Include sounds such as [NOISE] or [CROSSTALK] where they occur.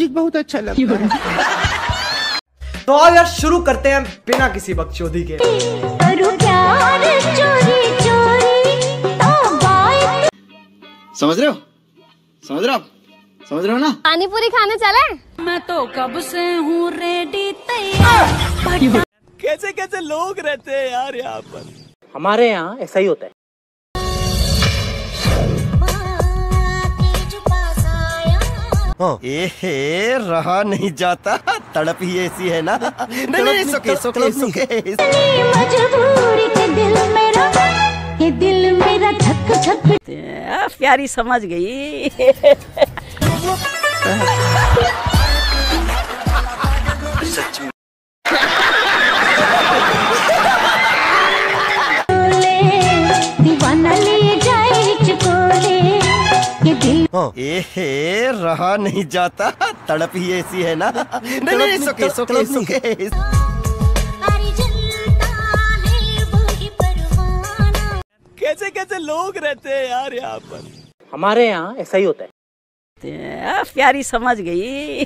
Music बहुत अच्छा लगता है। तो आओ यार शुरू करते हैं बिना किसी बकचोदी के। चोरी चोरी तो समझ रहे हो? समझ रहे हो आप? समझ रहे हो ना? पानी पूरी खाने चले? मैं तो कब से हूँ रेडी तैयार। कैसे कैसे लोग रहते हैं यार यहाँ पर? हमारे यहाँ ऐसा ही होता है। ए रहा नहीं जाता। तड़प ही ऐसी है ना। नहीं नहीं सुके सुके सुके मजबूरी के दिल मेरा के दिल मेरा धक धक प्यारी समझ गई। [LAUGHS] के दिल ए रहा नहीं जाता। तड़प ही ऐसी है ना। नहीं नहीं सुके सुके सुके कैसे कैसे लोग रहते हैं यार यहाँ पर? हमारे यहाँ ऐसा ही होता है। प्यारी समझ गई।